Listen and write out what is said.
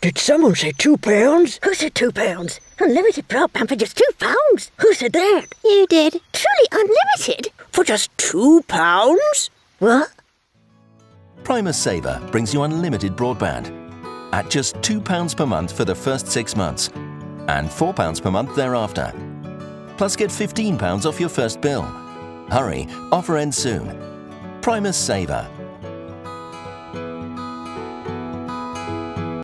Did someone say two pounds? Who said two pounds? Unlimited broadband for just two pounds. Who said that? You did. Truly unlimited? For just two pounds? What? Primus Saver brings you unlimited broadband at just £2 per month for the first six months and £4 per month thereafter. Plus get £15 off your first bill. Hurry, offer ends soon. Primus Saver